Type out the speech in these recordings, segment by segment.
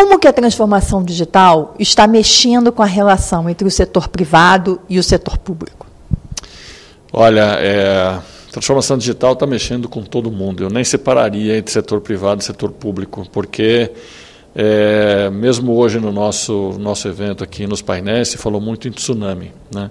Como que a transformação digital está mexendo com a relação entre o setor privado e o setor público? Olha, é, transformação digital está mexendo com todo mundo. Eu nem separaria entre setor privado e setor público, porque é, mesmo hoje no nosso, nosso evento aqui nos painéis se falou muito em tsunami. Né?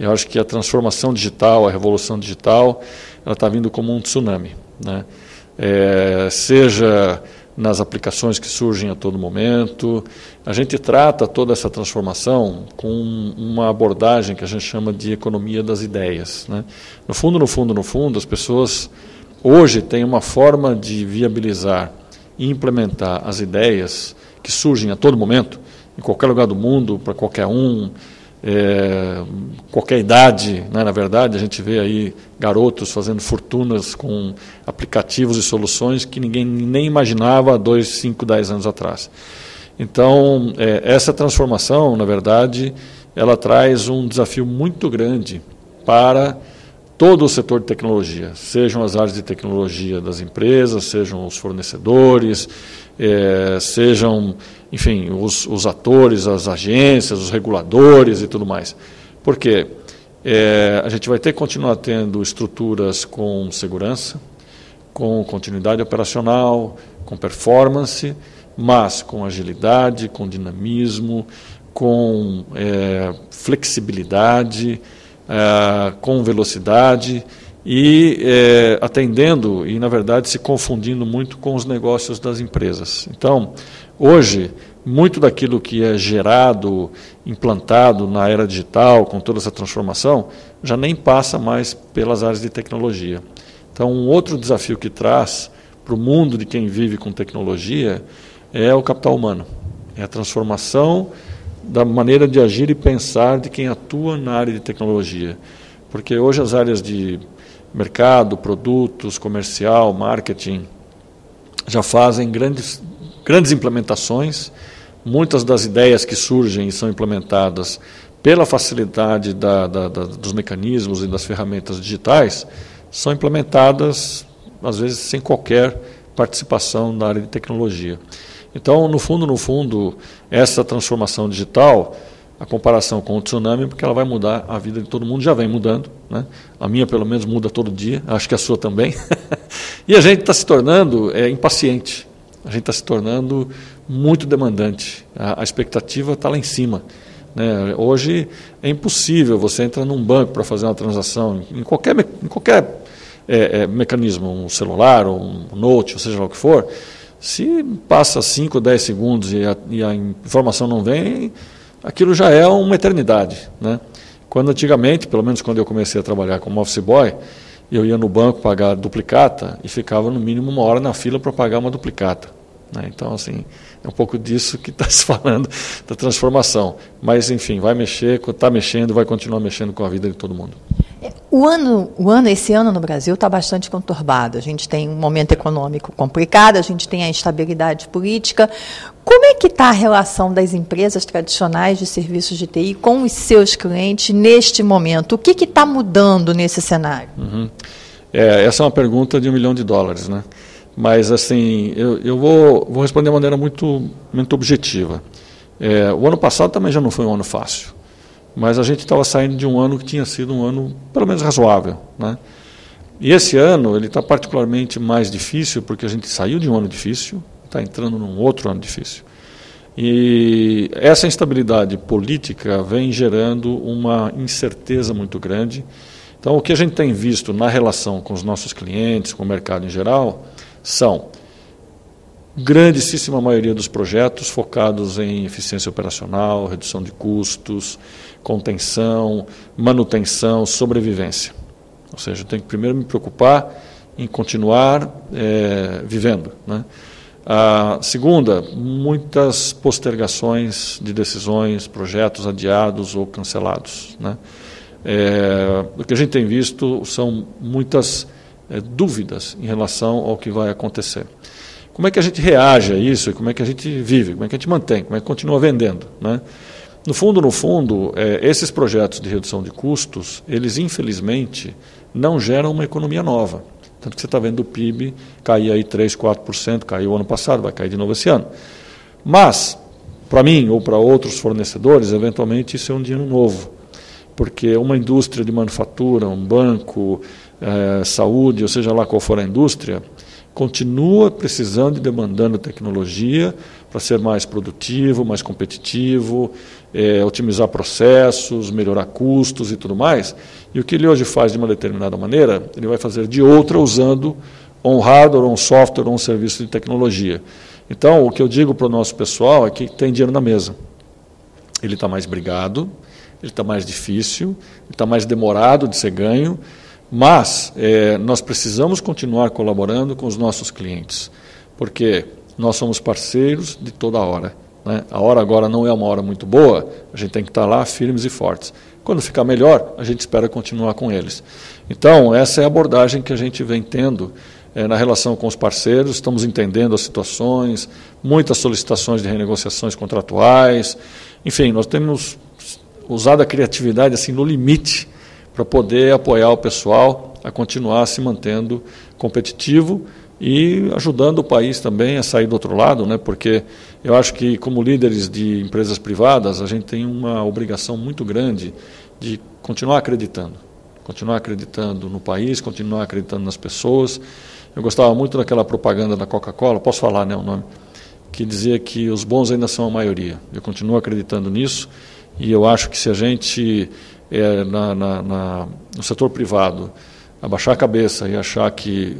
Eu acho que a transformação digital, a revolução digital, ela está vindo como um tsunami. Né? É, seja nas aplicações que surgem a todo momento. A gente trata toda essa transformação com uma abordagem que a gente chama de economia das ideias. Né? No fundo, no fundo, no fundo, as pessoas hoje têm uma forma de viabilizar e implementar as ideias que surgem a todo momento, em qualquer lugar do mundo, para qualquer um, é, qualquer idade, né, na verdade, a gente vê aí garotos fazendo fortunas com aplicativos e soluções que ninguém nem imaginava há dois, cinco, dez anos atrás. Então, é, essa transformação, na verdade, ela traz um desafio muito grande para todo o setor de tecnologia, sejam as áreas de tecnologia das empresas, sejam os fornecedores, é, sejam, enfim, os, os, atores, as agências, os reguladores e tudo mais. Por quê? É, a gente vai ter que continuar tendo estruturas com segurança, com continuidade operacional, com performance, mas com agilidade, com dinamismo, com é, flexibilidade, é, com velocidade e é, atendendo e, na verdade, se confundindo muito com os negócios das empresas. Então, hoje, muito daquilo que é gerado, implantado na era digital, com toda essa transformação, já nem passa mais pelas áreas de tecnologia. Então, um outro desafio que traz para o mundo de quem vive com tecnologia é o capital humano. É a transformação da maneira de agir e pensar de quem atua na área de tecnologia. Porque hoje as áreas de mercado, produtos, comercial, marketing, já fazem grandes, grandes implementações. Muitas das ideias que surgem e são implementadas pela facilidade da, da, da, dos mecanismos e das ferramentas digitais são implementadas, às vezes, sem qualquer participação na área de tecnologia. Então, no fundo, no fundo, essa transformação digital a comparação com o tsunami, porque ela vai mudar a vida de todo mundo, já vem mudando. Né? A minha, pelo menos, muda todo dia, acho que a sua também. e a gente está se tornando é, impaciente, a gente está se tornando muito demandante. A, a expectativa está lá em cima. Né? Hoje é impossível você entrar num banco para fazer uma transação, em qualquer, em qualquer é, é, mecanismo, um celular, um note, ou seja lá o que for, se passa 5, 10 segundos e a, e a informação não vem aquilo já é uma eternidade. Né? Quando antigamente, pelo menos quando eu comecei a trabalhar como office boy, eu ia no banco pagar duplicata e ficava no mínimo uma hora na fila para pagar uma duplicata. Né? Então, assim, é um pouco disso que está se falando da transformação. Mas, enfim, vai mexer, está mexendo, vai continuar mexendo com a vida de todo mundo. O ano, o ano, esse ano no Brasil está bastante conturbado. A gente tem um momento econômico complicado, a gente tem a instabilidade política. Como é que está a relação das empresas tradicionais de serviços de TI com os seus clientes neste momento? O que está mudando nesse cenário? Uhum. É, essa é uma pergunta de um milhão de dólares, né? Mas assim, eu, eu vou, vou responder de maneira muito, muito objetiva. É, o ano passado também já não foi um ano fácil mas a gente estava saindo de um ano que tinha sido um ano pelo menos razoável. Né? E esse ano ele está particularmente mais difícil porque a gente saiu de um ano difícil, está entrando num outro ano difícil. E essa instabilidade política vem gerando uma incerteza muito grande. Então, o que a gente tem visto na relação com os nossos clientes, com o mercado em geral, são grandíssima maioria dos projetos focados em eficiência operacional, redução de custos, contenção, manutenção, sobrevivência. Ou seja, eu tenho que primeiro me preocupar em continuar é, vivendo. Né? A segunda, muitas postergações de decisões, projetos adiados ou cancelados. Né? É, o que a gente tem visto são muitas é, dúvidas em relação ao que vai acontecer. Como é que a gente reage a isso? Como é que a gente vive? Como é que a gente mantém? Como é que continua vendendo? Né? No fundo, no fundo, é, esses projetos de redução de custos, eles infelizmente não geram uma economia nova. Tanto que você está vendo o PIB cair aí 3, 4%, caiu ano passado, vai cair de novo esse ano. Mas, para mim ou para outros fornecedores, eventualmente isso é um dinheiro novo, porque uma indústria de manufatura, um banco, é, saúde, ou seja lá qual for a indústria, continua precisando e demandando tecnologia para ser mais produtivo, mais competitivo, é, otimizar processos, melhorar custos e tudo mais. E o que ele hoje faz de uma determinada maneira, ele vai fazer de outra usando um hardware, um software, um serviço de tecnologia. Então, o que eu digo para o nosso pessoal é que tem dinheiro na mesa. Ele está mais brigado, ele está mais difícil, ele está mais demorado de ser ganho, mas é, nós precisamos continuar colaborando com os nossos clientes, porque nós somos parceiros de toda hora. Né? A hora agora não é uma hora muito boa, a gente tem que estar lá firmes e fortes. Quando ficar melhor, a gente espera continuar com eles. Então, essa é a abordagem que a gente vem tendo é, na relação com os parceiros, estamos entendendo as situações, muitas solicitações de renegociações contratuais. Enfim, nós temos usado a criatividade assim no limite para poder apoiar o pessoal a continuar se mantendo competitivo e ajudando o país também a sair do outro lado, né? porque eu acho que, como líderes de empresas privadas, a gente tem uma obrigação muito grande de continuar acreditando. Continuar acreditando no país, continuar acreditando nas pessoas. Eu gostava muito daquela propaganda da Coca-Cola, posso falar né, o nome, que dizia que os bons ainda são a maioria. Eu continuo acreditando nisso e eu acho que se a gente é, na, na, na, no setor privado abaixar a cabeça e achar que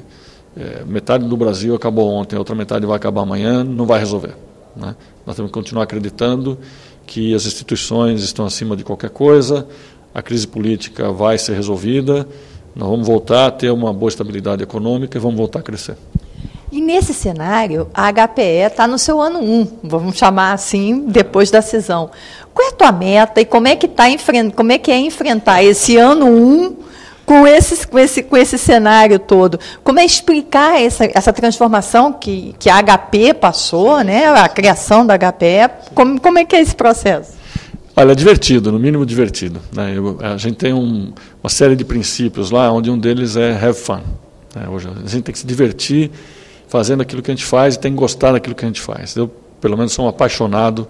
é, metade do Brasil acabou ontem, a outra metade vai acabar amanhã, não vai resolver. Né? Nós temos que continuar acreditando que as instituições estão acima de qualquer coisa, a crise política vai ser resolvida, nós vamos voltar a ter uma boa estabilidade econômica e vamos voltar a crescer. E nesse cenário, a HPE está no seu ano 1, um, vamos chamar assim, depois da cisão. Qual é a tua meta e como é que, tá, como é, que é enfrentar esse ano 1 um com, esse, com, esse, com esse cenário todo? Como é explicar essa, essa transformação que, que a HP passou, né, a criação da HPE? Como, como é que é esse processo? Olha, é divertido, no mínimo divertido. Né? Eu, a gente tem um, uma série de princípios lá, onde um deles é have fun. Né? Hoje, a gente tem que se divertir fazendo aquilo que a gente faz e tem que gostar daquilo que a gente faz. Eu, pelo menos, sou um apaixonado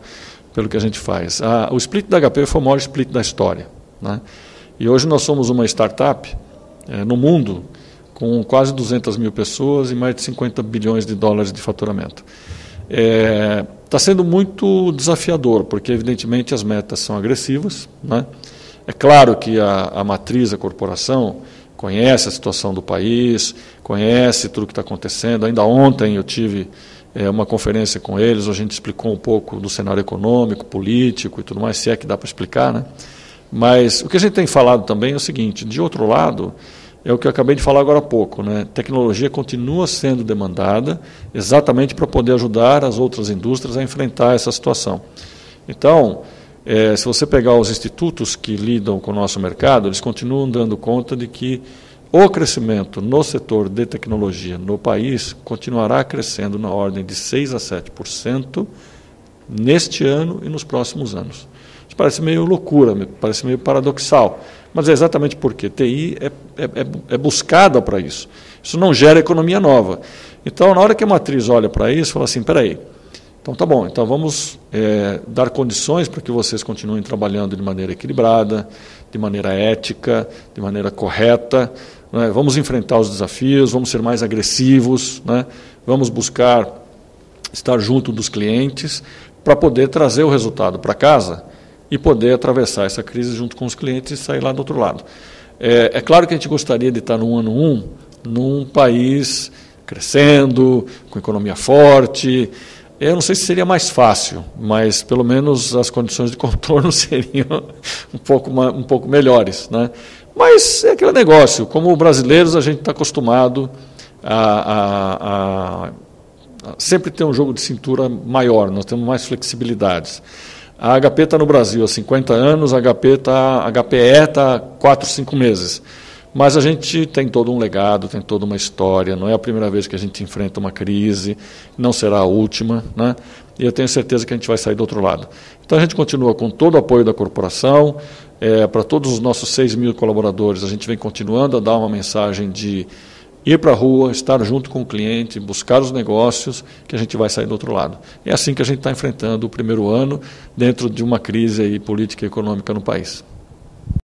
pelo que a gente faz. A, o split da HP foi o maior split da história. Né? E hoje nós somos uma startup é, no mundo com quase 200 mil pessoas e mais de 50 bilhões de dólares de faturamento. Está é, tá sendo muito desafiador, porque evidentemente as metas são agressivas. Né? É claro que a, a matriz, a corporação, conhece a situação do país, conhece tudo o que está acontecendo. Ainda ontem eu tive é, uma conferência com eles, a gente explicou um pouco do cenário econômico, político e tudo mais, se é que dá para explicar. Né? Mas o que a gente tem falado também é o seguinte: de outro lado, é o que eu acabei de falar agora há pouco. Né? Tecnologia continua sendo demandada exatamente para poder ajudar as outras indústrias a enfrentar essa situação. Então, é, se você pegar os institutos que lidam com o nosso mercado, eles continuam dando conta de que o crescimento no setor de tecnologia no país continuará crescendo na ordem de 6 a 7% neste ano e nos próximos anos. Isso parece meio loucura, parece meio paradoxal, mas é exatamente porque TI é, é, é, é buscada para isso. Isso não gera economia nova. Então, na hora que a matriz olha para isso, fala assim: peraí, então tá bom, então vamos é, dar condições para que vocês continuem trabalhando de maneira equilibrada, de maneira ética, de maneira correta. Né? Vamos enfrentar os desafios, vamos ser mais agressivos, né? vamos buscar estar junto dos clientes para poder trazer o resultado para casa e poder atravessar essa crise junto com os clientes e sair lá do outro lado. É, é claro que a gente gostaria de estar no ano 1 um, num país crescendo, com economia forte, eu não sei se seria mais fácil, mas pelo menos as condições de contorno seriam um pouco, um pouco melhores. Né? Mas é aquele negócio, como brasileiros a gente está acostumado a, a, a, a, sempre ter um jogo de cintura maior, nós temos mais flexibilidades. A HP está no Brasil há 50 anos, a HP tá, a HPE está há 4, 5 meses. Mas a gente tem todo um legado, tem toda uma história, não é a primeira vez que a gente enfrenta uma crise, não será a última, né? e eu tenho certeza que a gente vai sair do outro lado. Então a gente continua com todo o apoio da corporação, é, para todos os nossos 6 mil colaboradores, a gente vem continuando a dar uma mensagem de ir para a rua, estar junto com o cliente, buscar os negócios, que a gente vai sair do outro lado. É assim que a gente está enfrentando o primeiro ano dentro de uma crise aí, política e econômica no país.